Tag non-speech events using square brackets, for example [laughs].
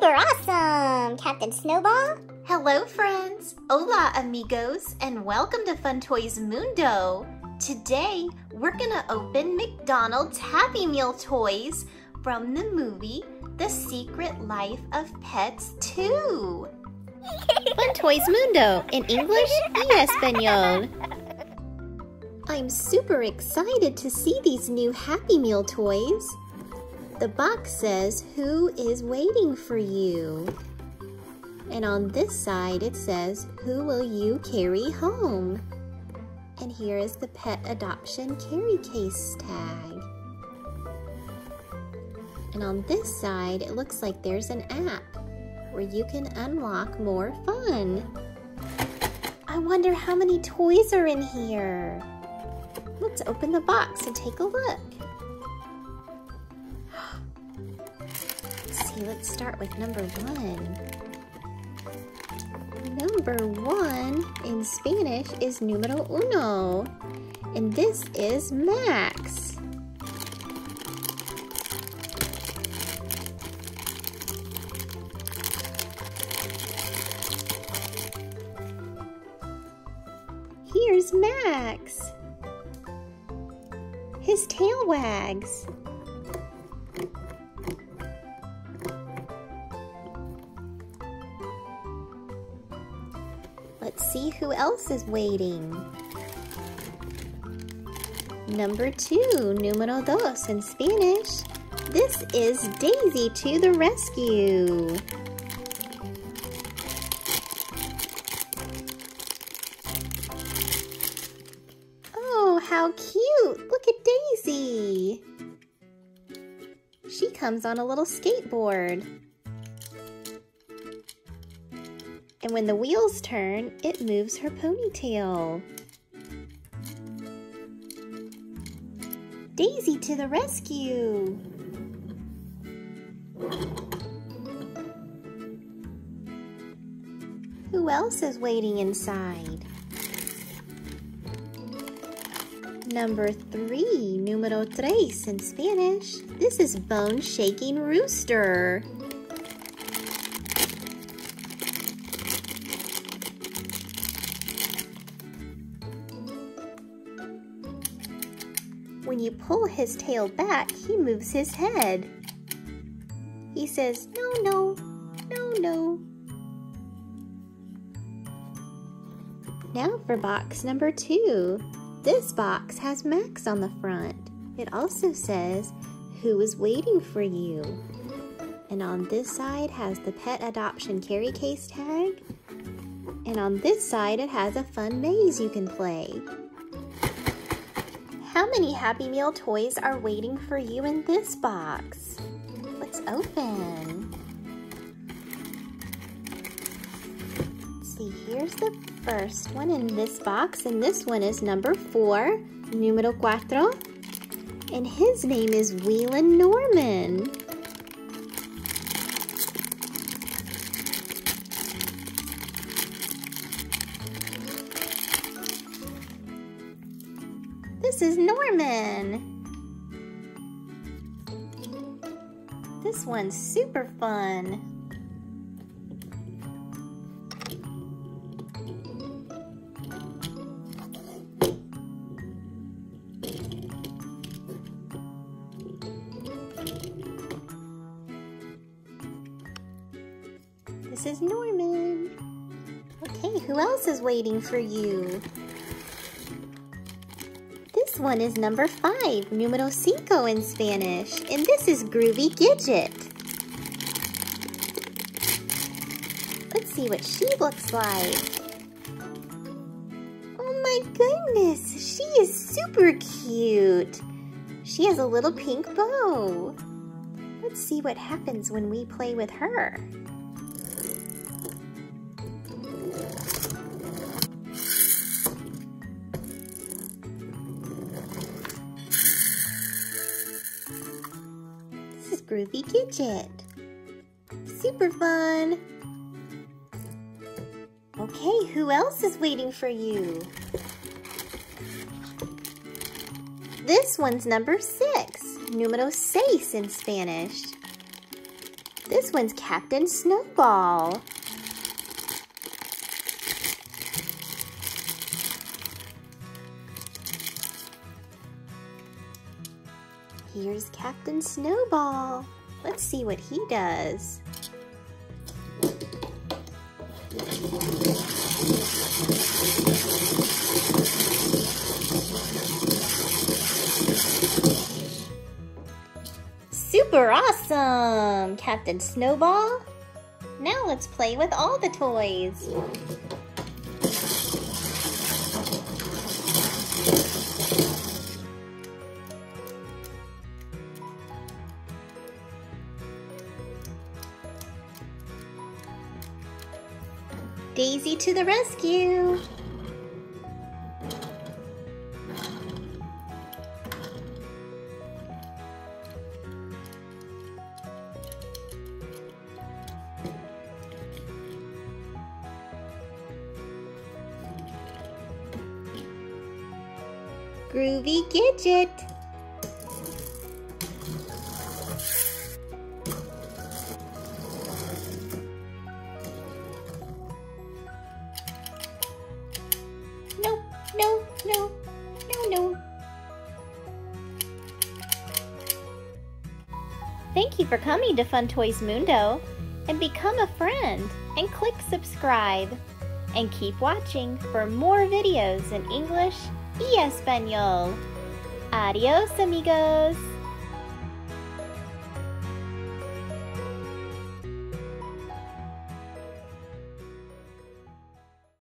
Super awesome, Captain Snowball. Hello, friends. Hola, amigos, and welcome to Fun Toys Mundo. Today, we're gonna open McDonald's Happy Meal toys from the movie The Secret Life of Pets 2. [laughs] Fun Toys Mundo, in English y Espanol. I'm super excited to see these new Happy Meal toys. The box says, Who is waiting for you? And on this side it says, Who will you carry home? And here is the pet adoption carry case tag. And on this side, it looks like there's an app where you can unlock more fun. I wonder how many toys are in here. Let's open the box and take a look. Let's start with number one. Number one in Spanish is numero uno, and this is Max. Here's Max. His tail wags. See who else is waiting. Number two, numero dos in Spanish. This is Daisy to the rescue. Oh, how cute! Look at Daisy! She comes on a little skateboard. And when the wheels turn, it moves her ponytail. Daisy to the rescue! Who else is waiting inside? Number three, numero tres in Spanish. This is Bone Shaking Rooster. When you pull his tail back, he moves his head. He says, no, no, no, no. Now for box number two. This box has Max on the front. It also says, Who is waiting for you? And on this side has the pet adoption carry case tag. And on this side it has a fun maze you can play. How many Happy Meal toys are waiting for you in this box? Let's open. See, here's the first one in this box, and this one is number four, numero cuatro, and his name is Wheelin' Norman. This is Norman. This one's super fun. This is Norman. Okay, who else is waiting for you? One is number five, numero cinco in Spanish, and this is Groovy Gidget. Let's see what she looks like. Oh my goodness, she is super cute. She has a little pink bow. Let's see what happens when we play with her. Groovy Gidget. Super fun. Okay, who else is waiting for you? This one's number six, numero seis in Spanish. This one's Captain Snowball. Here's Captain Snowball. Let's see what he does. Super awesome, Captain Snowball. Now let's play with all the toys. Daisy to the rescue! Groovy Gidget! Thank you for coming to Fun Toys Mundo and become a friend and click subscribe and keep watching for more videos in English y Espanol. Adios amigos!